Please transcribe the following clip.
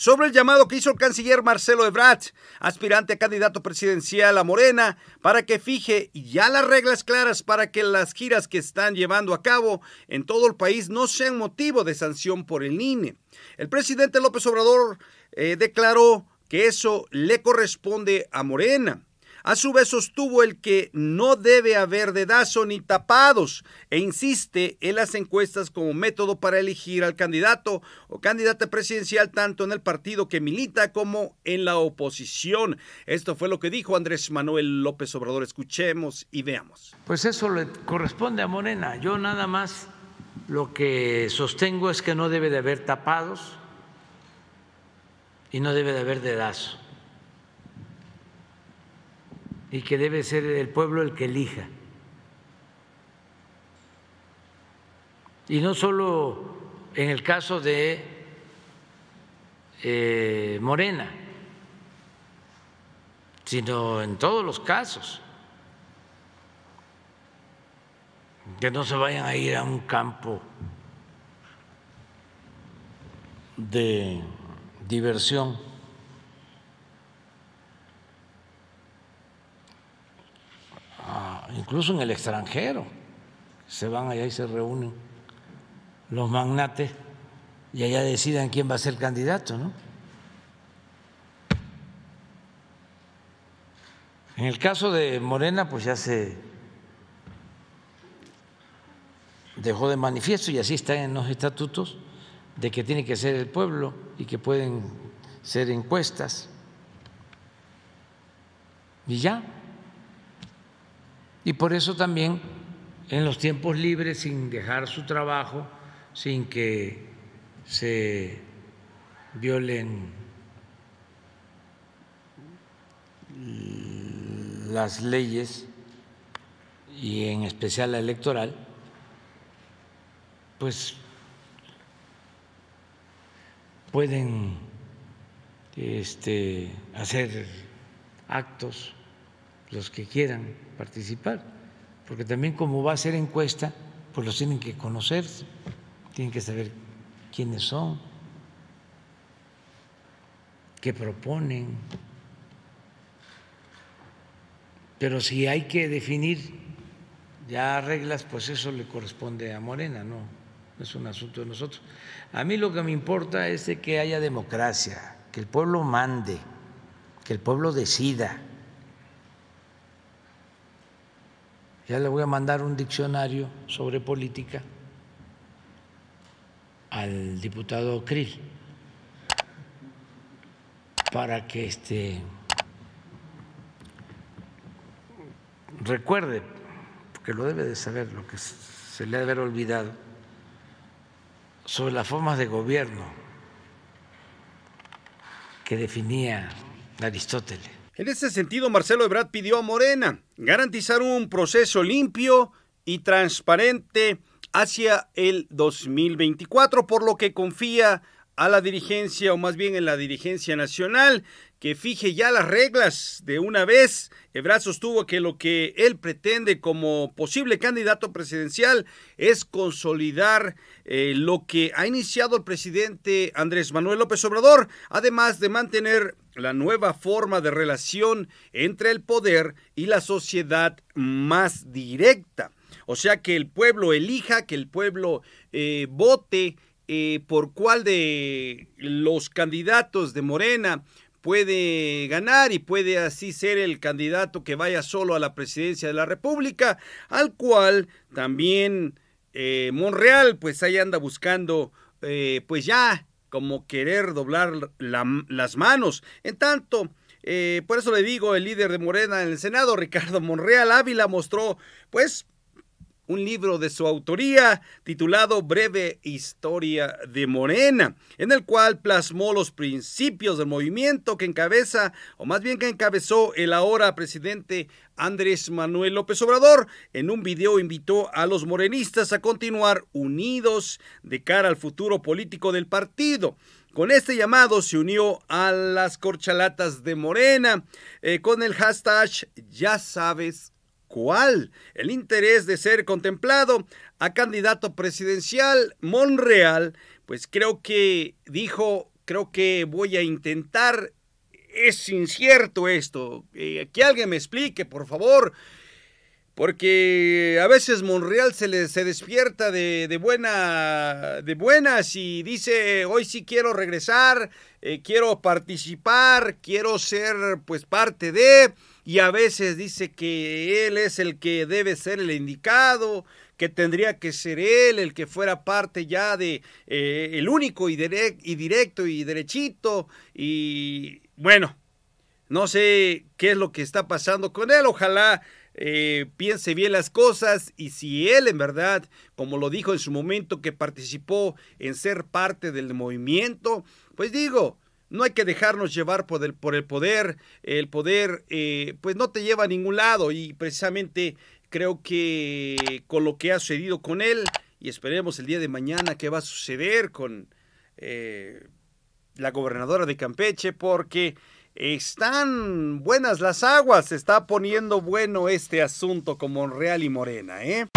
sobre el llamado que hizo el canciller Marcelo Ebrard, aspirante a candidato presidencial a Morena, para que fije ya las reglas claras para que las giras que están llevando a cabo en todo el país no sean motivo de sanción por el INE. El presidente López Obrador eh, declaró que eso le corresponde a Morena. A su vez sostuvo el que no debe haber dedazo ni tapados e insiste en las encuestas como método para elegir al candidato o candidata presidencial tanto en el partido que milita como en la oposición. Esto fue lo que dijo Andrés Manuel López Obrador. Escuchemos y veamos. Pues eso le corresponde a Morena. Yo nada más lo que sostengo es que no debe de haber tapados y no debe de haber dedazo y que debe ser el pueblo el que elija. Y no solo en el caso de eh, Morena, sino en todos los casos. Que no se vayan a ir a un campo de diversión incluso en el extranjero. Se van allá y se reúnen los magnates y allá decidan quién va a ser candidato, ¿no? En el caso de Morena, pues ya se dejó de manifiesto y así está en los estatutos de que tiene que ser el pueblo y que pueden ser encuestas. Y ya, y por eso también en los tiempos libres, sin dejar su trabajo, sin que se violen las leyes y en especial la electoral, pues pueden este, hacer actos los que quieran participar, porque también como va a ser encuesta, pues los tienen que conocer, tienen que saber quiénes son, qué proponen. Pero si hay que definir ya reglas, pues eso le corresponde a Morena, no, es un asunto de nosotros. A mí lo que me importa es de que haya democracia, que el pueblo mande, que el pueblo decida Ya le voy a mandar un diccionario sobre política al diputado Krill para que este recuerde, porque lo debe de saber, lo que se le ha de haber olvidado, sobre las formas de gobierno que definía Aristóteles. En ese sentido, Marcelo Ebrard pidió a Morena garantizar un proceso limpio y transparente hacia el 2024, por lo que confía a la dirigencia, o más bien en la dirigencia nacional, que fije ya las reglas de una vez. Ebrard sostuvo que lo que él pretende como posible candidato presidencial es consolidar eh, lo que ha iniciado el presidente Andrés Manuel López Obrador, además de mantener la nueva forma de relación entre el poder y la sociedad más directa. O sea, que el pueblo elija, que el pueblo eh, vote eh, por cuál de los candidatos de Morena puede ganar y puede así ser el candidato que vaya solo a la presidencia de la República, al cual también eh, Monreal pues ahí anda buscando pues ya como querer doblar las manos. En tanto, eh, por eso le digo, el líder de Morena en el Senado, Ricardo Monreal Ávila, mostró, pues, un libro de su autoría titulado Breve Historia de Morena, en el cual plasmó los principios del movimiento que encabeza, o más bien que encabezó el ahora presidente Andrés Manuel López Obrador. En un video invitó a los morenistas a continuar unidos de cara al futuro político del partido. Con este llamado se unió a las corchalatas de Morena eh, con el hashtag Ya sabes cuál. El interés de ser contemplado a candidato presidencial Monreal, pues creo que dijo creo que voy a intentar, es incierto esto, eh, que alguien me explique, por favor, porque a veces Monreal se, le, se despierta de, buena, de buenas y dice, hoy sí quiero regresar, eh, quiero participar, quiero ser pues parte de, y a veces dice que él es el que debe ser el indicado, que tendría que ser él el que fuera parte ya de eh, el único y directo y derechito, y bueno, no sé qué es lo que está pasando con él, ojalá eh, piense bien las cosas y si él en verdad, como lo dijo en su momento, que participó en ser parte del movimiento, pues digo, no hay que dejarnos llevar por el, poder. El poder, eh, pues no te lleva a ningún lado y precisamente creo que con lo que ha sucedido con él y esperemos el día de mañana qué va a suceder con eh, la gobernadora de Campeche porque están buenas las aguas, se está poniendo bueno este asunto con Monreal y Morena, ¿eh?